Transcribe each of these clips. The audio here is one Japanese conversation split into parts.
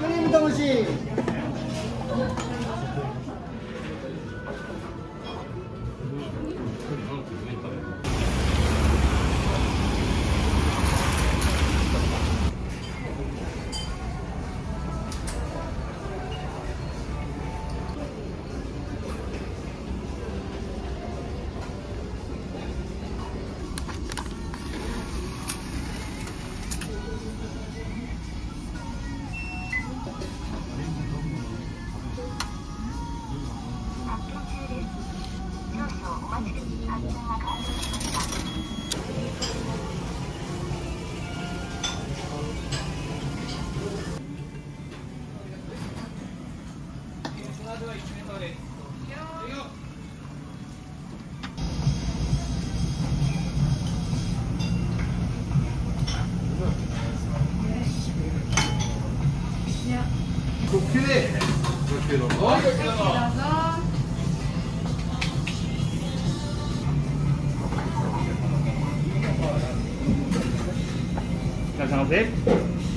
クリームと蒸しい。らっしゃいませ。はいク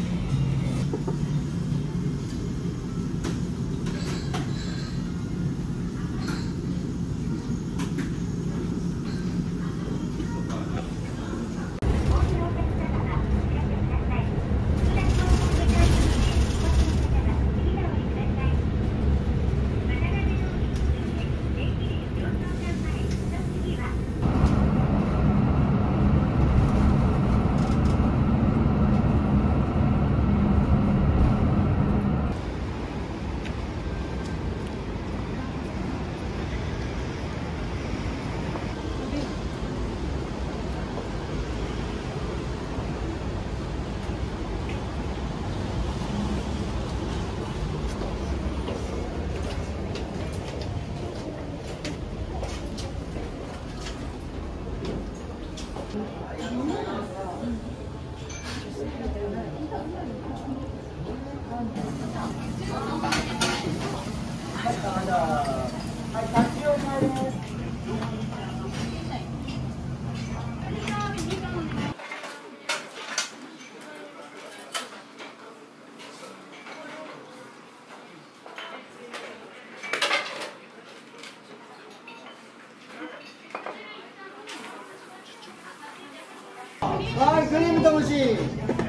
リームと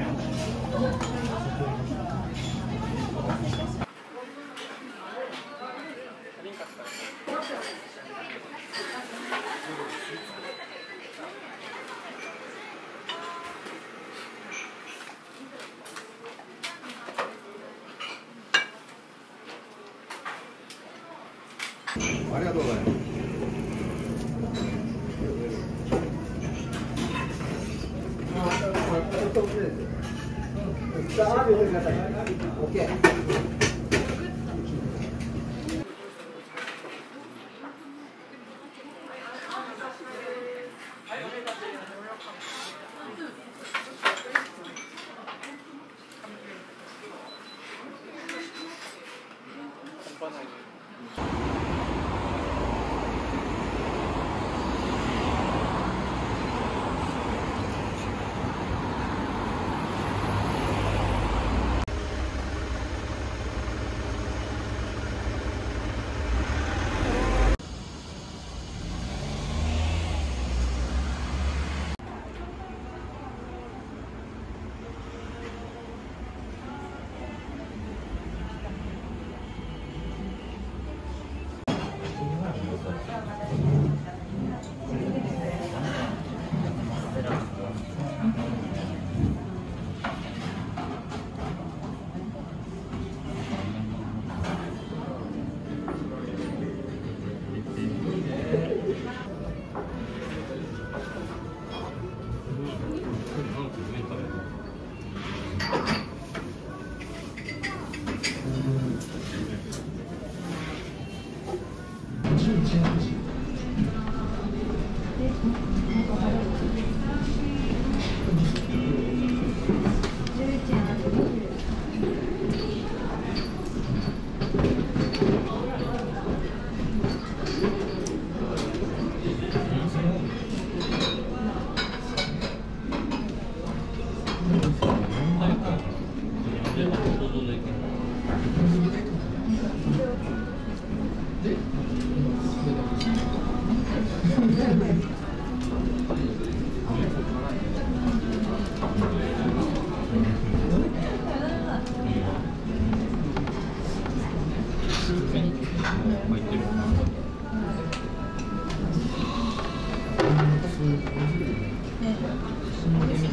と遅れる。ね。うん